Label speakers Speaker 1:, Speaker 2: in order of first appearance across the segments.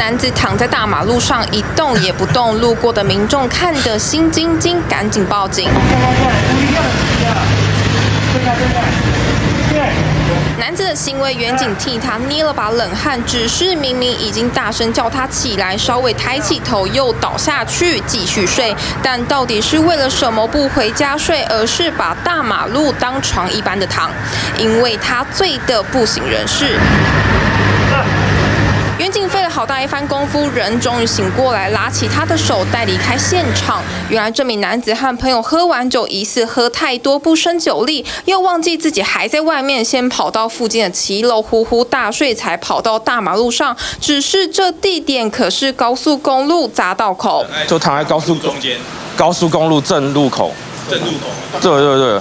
Speaker 1: 男子躺在大马路上一动也不动，路过的民众看得心惊惊，赶紧报警。男子的行为，远景替他捏了把冷汗，只是明明已经大声叫他起来，稍微抬起头又倒下去继续睡。但到底是为了什么不回家睡，而是把大马路当床一般的躺？因为他醉得不省人事。好大一番功夫，人终于醒过来，拉起他的手带离开现场。原来这名男子和朋友喝完酒，疑似喝太多不胜酒力，又忘记自己还在外面，先跑到附近的骑楼呼呼大睡，才跑到大马路上。只是这地点可是高速公路匝道口，
Speaker 2: 就躺在高速中间，高速公路正路口，
Speaker 3: 正路口。
Speaker 2: 对对对。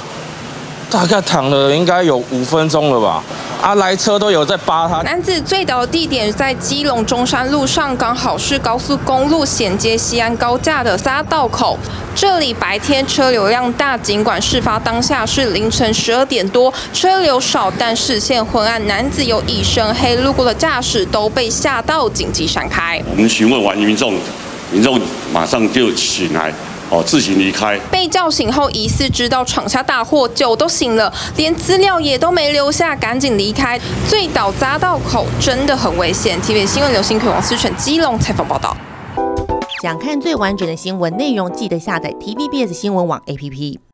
Speaker 2: 大概躺了应该有五分钟了吧，啊，来车都有在扒他。
Speaker 1: 男子醉倒的地点在基隆中山路上，刚好是高速公路衔接西安高架的匝道口。这里白天车流量大，尽管事发当下是凌晨十二点多，车流少，但视线昏暗。男子有一身黑，路过的驾驶都被吓到，紧急闪开。
Speaker 4: 我们询问完民众，民众马上就醒来。哦，自行离开。
Speaker 1: 被叫醒后，疑似知道闯下大祸，酒都醒了，连资料也都没留下，赶紧离开。醉倒匝道口真的很危险。TVB 新闻刘新奎、王思全基隆采访报道。
Speaker 5: 想看最完整的新闻内容，记得下载 TVBS 新闻网 APP。